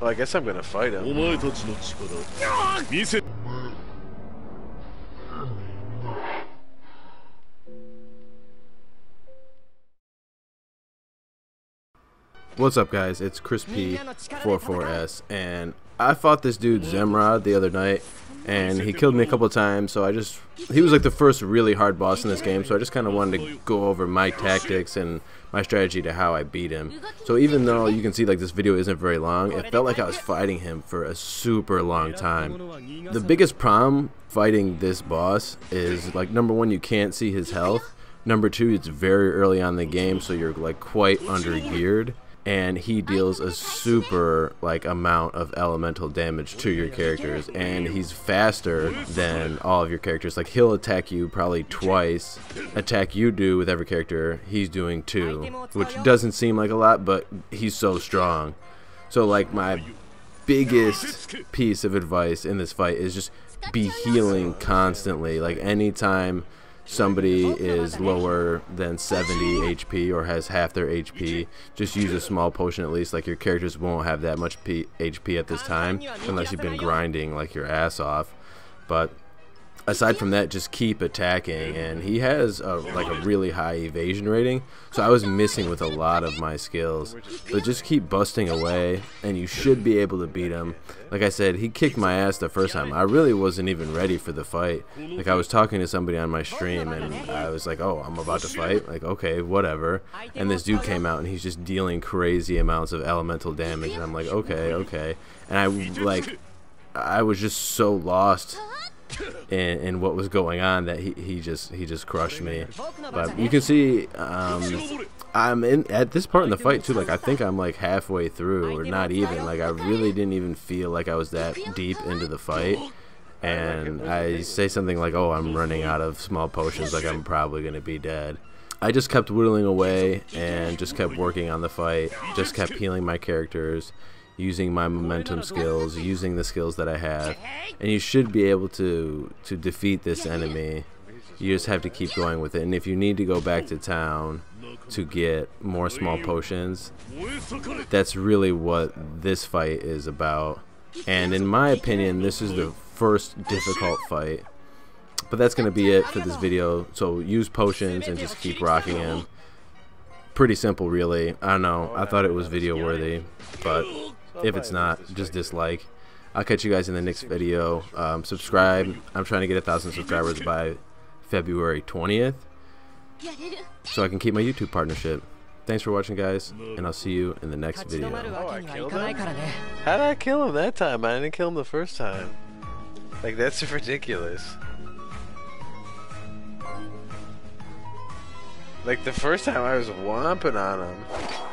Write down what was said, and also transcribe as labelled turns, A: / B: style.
A: Well, I guess I'm gonna fight him.
B: What's up guys, it's Chris P44S and I fought this dude Zemrode the other night and he killed me a couple of times. So I just he was like the first really hard boss in this game, so I just kind of wanted to go over my tactics and my strategy to how I beat him. So even though you can see like this video isn't very long, it felt like I was fighting him for a super long time. The biggest problem fighting this boss is like number one, you can't see his health. Number two, it's very early on the game, so you're like quite under geared and he deals a super like amount of elemental damage to your characters and he's faster than all of your characters. Like he'll attack you probably twice attack you do with every character he's doing two which doesn't seem like a lot but he's so strong. So like my biggest piece of advice in this fight is just be healing constantly. Like anytime somebody is lower than 70 HP or has half their HP, just use a small potion at least. Like your characters won't have that much P HP at this time unless you've been grinding like your ass off. But aside from that, just keep attacking. And he has a, like a really high evasion rating, so I was missing with a lot of my skills. But just keep busting away, and you should be able to beat him. Like I said, he kicked my ass the first time. I really wasn't even ready for the fight. Like I was talking to somebody on my stream, and I was like, "Oh, I'm about to fight." Like, okay, whatever. And this dude came out, and he's just dealing crazy amounts of elemental damage, and I'm like, "Okay, okay." And I like, I was just so lost in what was going on that he, he just he just crushed me. But you can see um, I'm in at this part in the fight too. Like I think I'm like halfway through or not even. Like I really didn't even feel like I was that deep into the fight. And I say something like, "Oh, I'm running out of small potions. Like I'm probably gonna be dead." I just kept whittling away and just kept working on the fight. Just kept healing my characters using my momentum skills, using the skills that I have, and you should be able to to defeat this enemy. You just have to keep going with it. And if you need to go back to town to get more small potions, that's really what this fight is about. And in my opinion, this is the first difficult fight. But that's going to be it for this video. So use potions and just keep rocking him. Pretty simple, really. I don't know. I thought it was video worthy, but if it's not, just dislike. I'll catch you guys in the next video. Um, subscribe. I'm trying to get a thousand subscribers by February 20th, so I can keep my YouTube partnership. Thanks for watching, guys, and I'll see you in the next video.
A: How did I kill him that time? I didn't kill him the first time. Like, that's ridiculous. Like, the first time I was whomping on him.